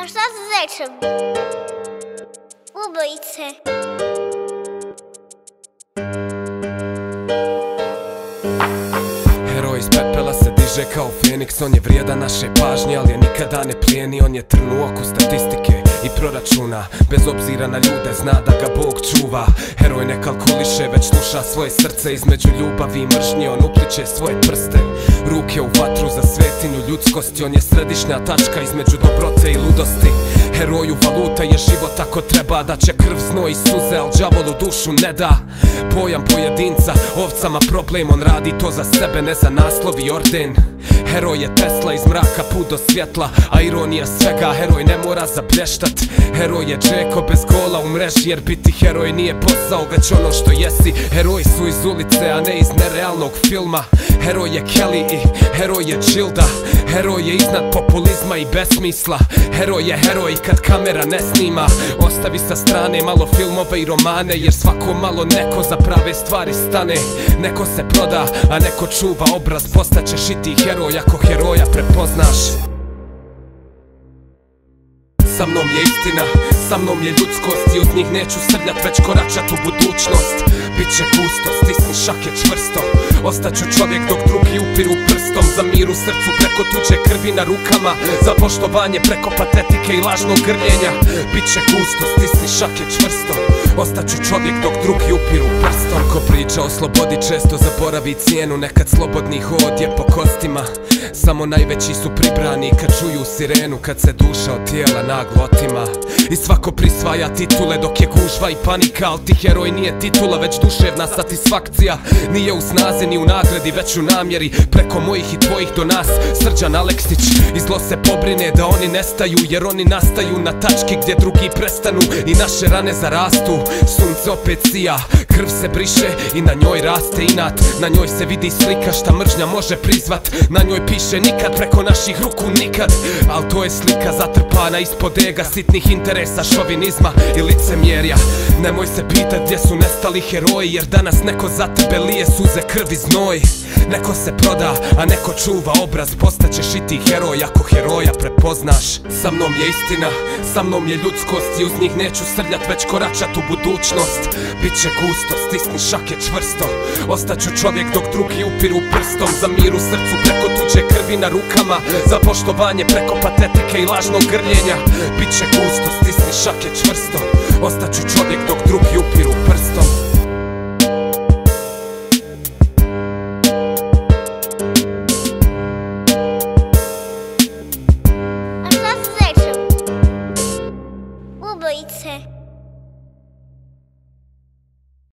A šta se zečem? Ubojice. Heroj iz se diže kao Feniks On je vrijedan naše pažnje, ali je nikada ne plijeni On je trn u oku statistike i proračuna. Bez obzira na ljude zna da ga Bog čuva. Heroj ne kalkuliše, već sluša svoje srce. Između ljubavi i mržnje on upliče svoje prste. Ruke u vatru za svetinju ljudskosti. On je središnja tačka između dobrote i ludosti Heroju valuta je život ako treba Da će krv, znoj i suze, al đavolu dušu ne da. Pojam pojedinca, ovcama problem On radi to za sebe, ne za naslov i orden. Heroj je Tesla iz mraka put do svjetla A ironija svega, heroj ne mora zableštat Heroj je Džeko bez gola u mreži Jer biti heroj nije posao, već ono što jesi. Heroji su iz ulice, a ne iz nerealnog filma Heroj je Kelly i heroj je Gilda. Heroj je iznad populizma i besmisla. Heroj je heroj kad kamera ne snima. Ostavi sa strane malo filmove i romane Jer svako malo neko za prave stvari stane. Neko se proda, a neko čuva obraz. Postaćeš i ti heroj ako heroja prepoznaš. Sa mnom je istina, sa mnom je ljudskost I uz njih neću srljat već koračat u budućnost. Biće gusto, stisni šake čvrsto. Ostaću čovjek dok drugi upiru prstom. Za mir u srcu preko tuđe krvi na rukama. Za poštovanje preko patetike i lažnog grljenja. Biće gusto, stisni šake čvrsto. Ostaću čovjek dok drugi upiru prstom. Ko priča o slobodi često zaboravi cijenu. Nekad slobodni hod je po kostima. Samo najveći su pribrani kad čuju sirenu. Kad se duša od tijela naglo I svako prisvaja titule dok je gužva i panika Al ti heroj nije titula već duševna satisfakcija. Nije u snazi ni u nagradi već u namjeri Preko mojih i tvojih do nas. Srđan Aleksić I zlo se pobrine da oni nestaju Jer oni nastaju na tački gdje drugi prestanu I naše rane zarastu. Sunce opet sija Krv se briše i na njoj raste inat. Na njoj se vidi slika šta mržnja može prizvat. Na njoj piše nikad preko naših ruku nikad. Al to je slika zatrpana ispod ega Sitnih interesa, šovinizma i licemjerja. Nemoj se pitat gdje su nestali heroji Jer danas neko za tebe lije suze krvi znoj. Neko se proda, a neko čuva obraz Postaćeš i ti heroj ako heroja prepoznaš. Sa mnom je istina, sa mnom je ljudskost I uz njih neću srljat već koračat u budućnost. Biće gusto, stisni šake čvrsto. Ostaću čovjek dok drugi upiru prstom. Za mir u srcu preko tuđe krvi na rukama. Za poštovanje preko patetike i lažnog grljenja. Biće gusto, stisni šake čvrsto. Ostaću čovjek dok drugi upiru prstom? Ubojice.